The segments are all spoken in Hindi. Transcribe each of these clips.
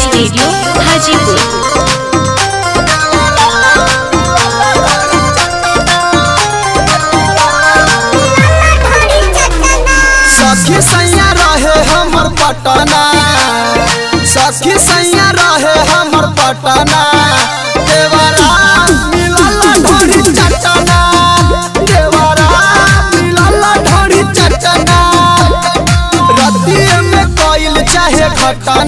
स्टूडियो हाजीपुर। सखी सैया रहे हमर पटना। सखी सैया रहे हमर पटना। चाहे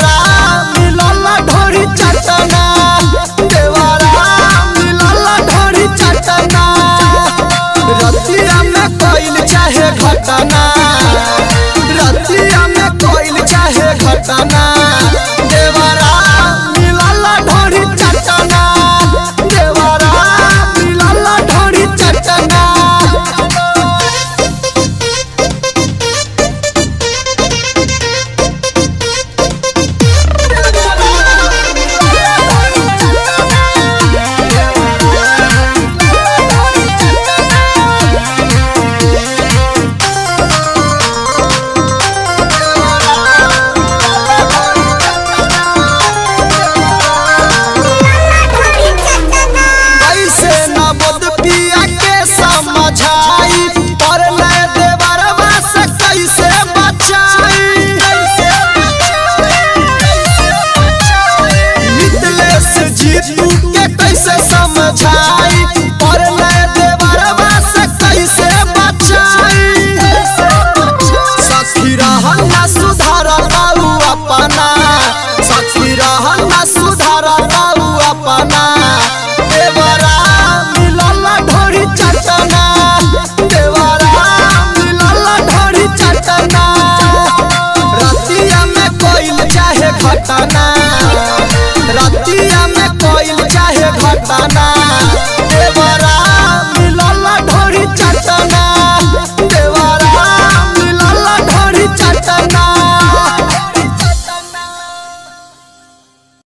घटना रतिया में कोइल चाहे घटना रतिया